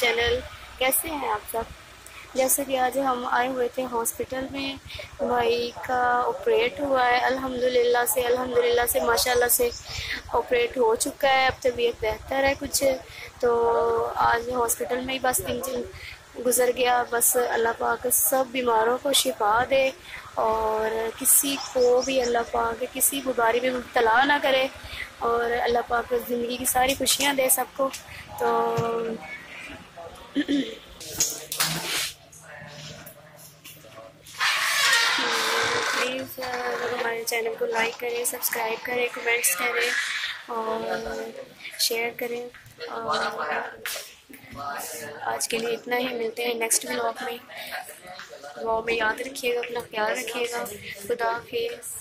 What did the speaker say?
Channel कैसे हैं आप सब? जैसे कि आज हम आए हुए थे हॉस्पिटल में भाई का ऑपरेट हुआ है। अल्हम्दुलिल्लाह से अल्हम्दुलिल्लाह से, माशाल्लाह से ऑपरेट हो चुका है। अब तबीयत बेहतर है कुछ। तो आज हॉस्पिटल में ही बस तीन दिन गुजर गया। बस अल्लाह पाक सब बीमारों को शिफा दे और किसी को भी अल्लाह पाक किसी बीमारी में मुबतला ना करे और अल्लाह पाक ज़िंदगी की सारी खुशियाँ दे सबको। तो प्लीज़ हमारे चैनल को लाइक करें सब्सक्राइब करें कमेंट्स करें और शेयर करें। और आज के लिए इतना ही, मिलते हैं नेक्स्ट ब्लॉग में। दुआ में याद रखिएगा अपना ख्याल रखिएगा खुदा हाफिज़